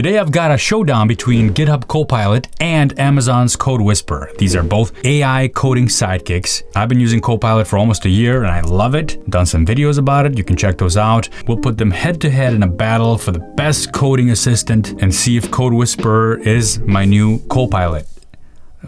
Today I've got a showdown between GitHub Copilot and Amazon's Code Whisperer. These are both AI coding sidekicks. I've been using Copilot for almost a year and I love it. Done some videos about it, you can check those out. We'll put them head to head in a battle for the best coding assistant and see if Code Whisperer is my new Copilot.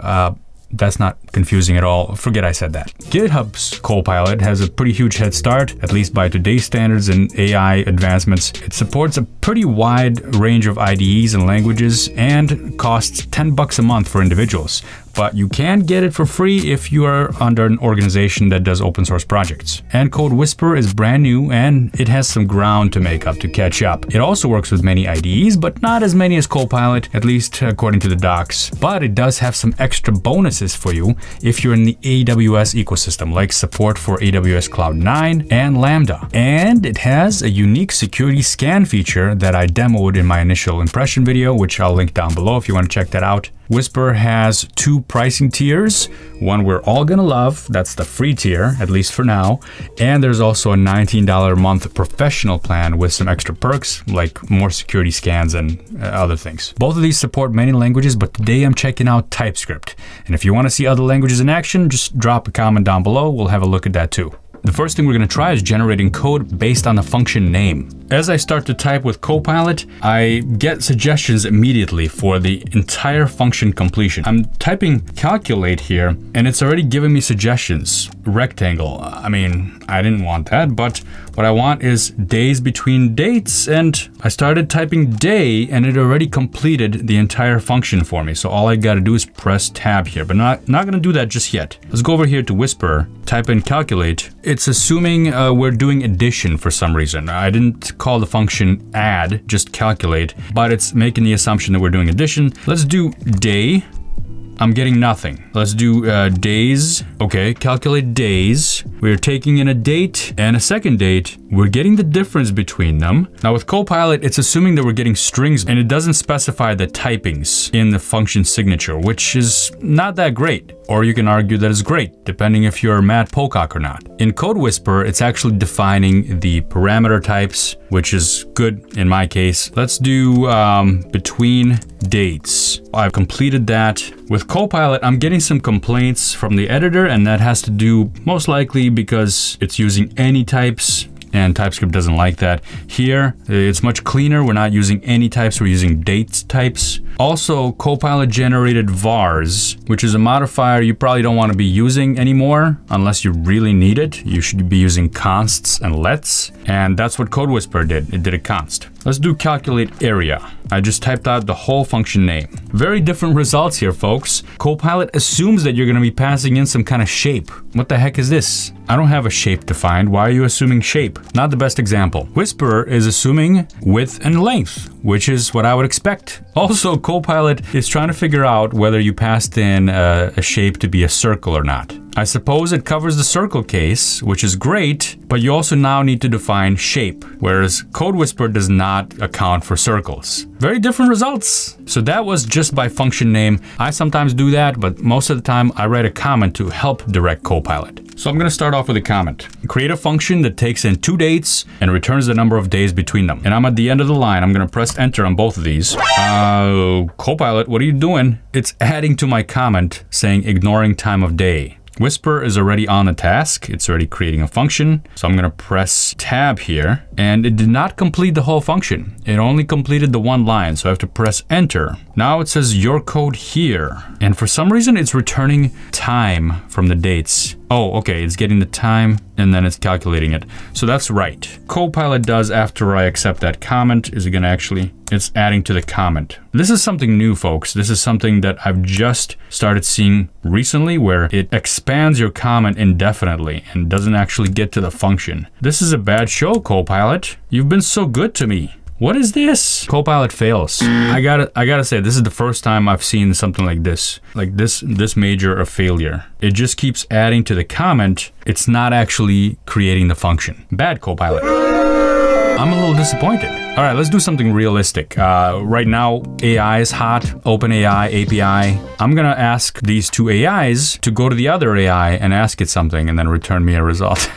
Uh, that's not confusing at all. Forget I said that. GitHub's Copilot has a pretty huge head start, at least by today's standards in AI advancements. It supports a pretty wide range of IDEs and languages and costs 10 bucks a month for individuals but you can get it for free if you are under an organization that does open source projects. And Code Whisper is brand new and it has some ground to make up to catch up. It also works with many IDEs, but not as many as Copilot, at least according to the docs. But it does have some extra bonuses for you if you're in the AWS ecosystem, like support for AWS Cloud 9 and Lambda. And it has a unique security scan feature that I demoed in my initial impression video, which I'll link down below if you want to check that out. Whisper has two pricing tiers. One we're all gonna love, that's the free tier, at least for now. And there's also a $19 a month professional plan with some extra perks, like more security scans and uh, other things. Both of these support many languages, but today I'm checking out TypeScript. And if you wanna see other languages in action, just drop a comment down below, we'll have a look at that too. The first thing we're gonna try is generating code based on the function name. As I start to type with Copilot, I get suggestions immediately for the entire function completion. I'm typing calculate here and it's already giving me suggestions. Rectangle, I mean, I didn't want that, but what I want is days between dates and I started typing day and it already completed the entire function for me. So all I gotta do is press tab here, but not, not gonna do that just yet. Let's go over here to Whisper, type in calculate. It's assuming uh, we're doing addition for some reason. I didn't call the function add, just calculate, but it's making the assumption that we're doing addition. Let's do day. I'm getting nothing. Let's do uh, days. Okay, calculate days. We're taking in a date and a second date. We're getting the difference between them. Now with Copilot, it's assuming that we're getting strings and it doesn't specify the typings in the function signature, which is not that great. Or you can argue that it's great, depending if you're Matt Pocock or not. In Code Whisper, it's actually defining the parameter types, which is good in my case. Let's do um, between dates. I've completed that. With Copilot, I'm getting some complaints from the editor, and that has to do most likely because it's using any types and TypeScript doesn't like that. Here, it's much cleaner. We're not using any types, we're using date types. Also, Copilot generated vars, which is a modifier you probably don't want to be using anymore unless you really need it. You should be using consts and lets, and that's what Code Whisperer did. It did a const. Let's do calculate area. I just typed out the whole function name. Very different results here, folks. Copilot assumes that you're gonna be passing in some kind of shape. What the heck is this? I don't have a shape defined. Why are you assuming shape? Not the best example. Whisperer is assuming width and length, which is what I would expect. Also, Copilot is trying to figure out whether you passed in a, a shape to be a circle or not. I suppose it covers the circle case, which is great, but you also now need to define shape, whereas Code Whisper does not account for circles. Very different results. So that was just by function name. I sometimes do that, but most of the time I write a comment to help direct Copilot. So I'm gonna start off with a comment. Create a function that takes in two dates and returns the number of days between them. And I'm at the end of the line. I'm gonna press enter on both of these. Uh, Copilot, what are you doing? It's adding to my comment saying ignoring time of day. Whisper is already on the task. It's already creating a function. So I'm gonna press tab here and it did not complete the whole function. It only completed the one line. So I have to press enter. Now it says your code here. And for some reason it's returning time from the dates. Oh, okay, it's getting the time and then it's calculating it. So that's right. Copilot does after I accept that comment is it gonna actually, it's adding to the comment. This is something new, folks. This is something that I've just started seeing recently where it expands your comment indefinitely and doesn't actually get to the function. This is a bad show, Copilot. You've been so good to me. What is this? Copilot fails. I gotta, I gotta say, this is the first time I've seen something like this. Like this, this major of failure. It just keeps adding to the comment. It's not actually creating the function. Bad Copilot. I'm a little disappointed. All right, let's do something realistic. Uh, right now, AI is hot, OpenAI, API. I'm gonna ask these two AIs to go to the other AI and ask it something and then return me a result.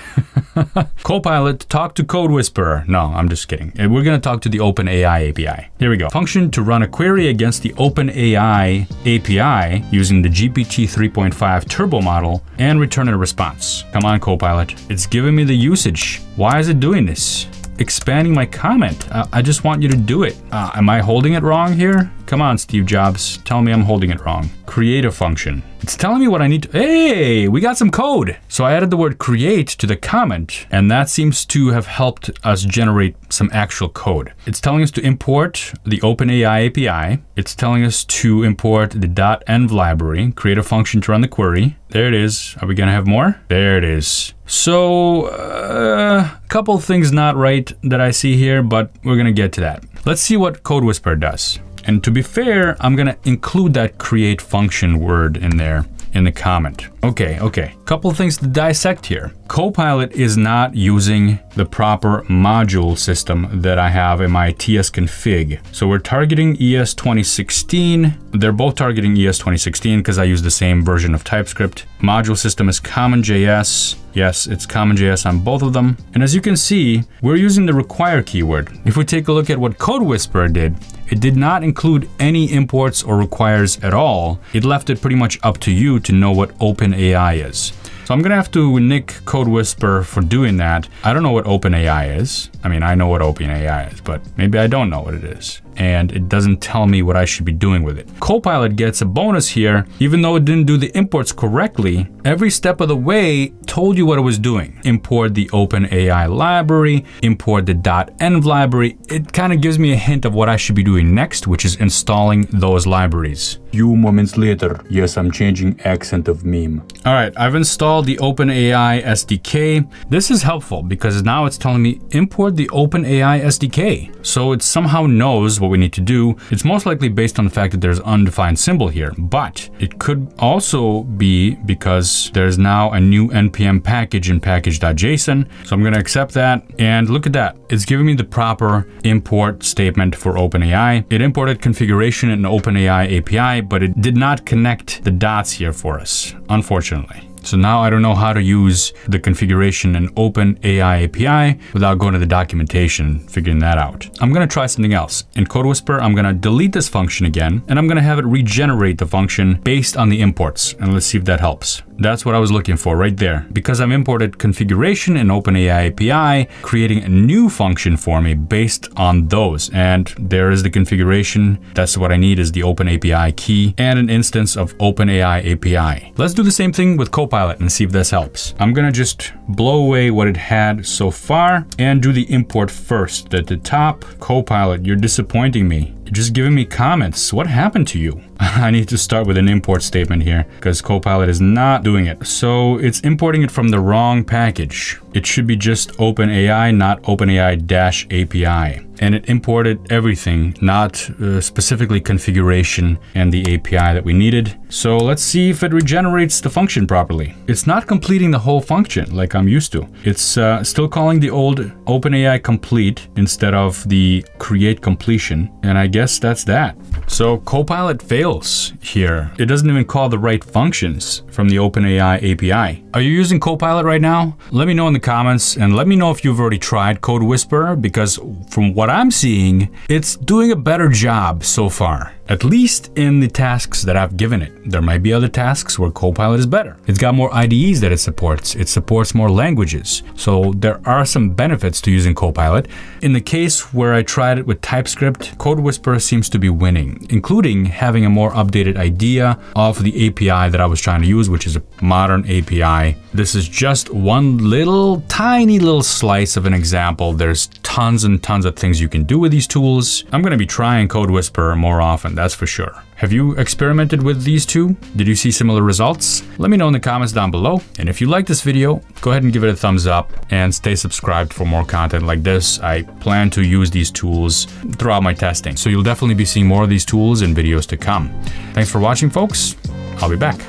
Copilot, talk to Code Whisperer. No, I'm just kidding. Uh, we're gonna talk to the OpenAI API. Here we go. Function to run a query against the OpenAI API using the GPT 3.5 turbo model and return a response. Come on, Copilot. It's giving me the usage. Why is it doing this? Expanding my comment. Uh, I just want you to do it. Uh, am I holding it wrong here? Come on, Steve Jobs. Tell me I'm holding it wrong. Create a function. It's telling me what I need to. Hey, we got some code. So I added the word create to the comment, and that seems to have helped us generate some actual code. It's telling us to import the OpenAI API. It's telling us to import the .env library, create a function to run the query. There it is. Are we gonna have more? There it is. So, a uh, couple things not right that I see here, but we're gonna get to that. Let's see what Code Whisperer does. And to be fair, I'm gonna include that create function word in there in the comment. Okay, okay. Couple things to dissect here. Copilot is not using the proper module system that I have in my TS config. So we're targeting ES 2016. They're both targeting ES 2016 because I use the same version of TypeScript. Module system is CommonJS. Yes, it's CommonJS on both of them. And as you can see, we're using the require keyword. If we take a look at what Code Whisperer did, it did not include any imports or requires at all. It left it pretty much up to you to know what OpenAI is. So I'm gonna have to nick Code Whisper for doing that. I don't know what OpenAI is. I mean, I know what OpenAI is, but maybe I don't know what it is and it doesn't tell me what I should be doing with it. Copilot gets a bonus here, even though it didn't do the imports correctly, every step of the way told you what it was doing. Import the OpenAI library, import the .env library. It kind of gives me a hint of what I should be doing next, which is installing those libraries. Few moments later, yes, I'm changing accent of meme. All right, I've installed the OpenAI SDK. This is helpful because now it's telling me import the OpenAI SDK. So it somehow knows what we need to do. It's most likely based on the fact that there's undefined symbol here, but it could also be because there's now a new npm package in package.json. So I'm going to accept that and look at that. It's giving me the proper import statement for OpenAI. It imported configuration in OpenAI API, but it did not connect the dots here for us, unfortunately. So now I don't know how to use the configuration in OpenAI API without going to the documentation, figuring that out. I'm gonna try something else. In Code Whisper, I'm gonna delete this function again, and I'm gonna have it regenerate the function based on the imports. And let's see if that helps. That's what I was looking for right there. Because I've imported configuration in OpenAI API, creating a new function for me based on those. And there is the configuration. That's what I need is the OpenAPI key and an instance of OpenAI API. Let's do the same thing with Copilot and see if this helps. I'm gonna just blow away what it had so far and do the import first. At the top, Copilot, you're disappointing me. Just giving me comments. What happened to you? I need to start with an import statement here because Copilot is not doing it. So it's importing it from the wrong package. It should be just OpenAI, not OpenAI-API and it imported everything, not uh, specifically configuration and the API that we needed. So let's see if it regenerates the function properly. It's not completing the whole function like I'm used to. It's uh, still calling the old OpenAI complete instead of the create completion. And I guess that's that. So Copilot fails here. It doesn't even call the right functions from the OpenAI API. Are you using Copilot right now? Let me know in the comments and let me know if you've already tried Code Whisperer because from what I'm seeing, it's doing a better job so far at least in the tasks that I've given it. There might be other tasks where Copilot is better. It's got more IDEs that it supports. It supports more languages. So there are some benefits to using Copilot. In the case where I tried it with TypeScript, Code Whisperer seems to be winning, including having a more updated idea of the API that I was trying to use, which is a modern API. This is just one little tiny little slice of an example. There's tons and tons of things you can do with these tools. I'm going to be trying Code Whisperer more often that's for sure. Have you experimented with these two? Did you see similar results? Let me know in the comments down below. And if you like this video, go ahead and give it a thumbs up and stay subscribed for more content like this. I plan to use these tools throughout my testing. So you'll definitely be seeing more of these tools in videos to come. Thanks for watching, folks. I'll be back.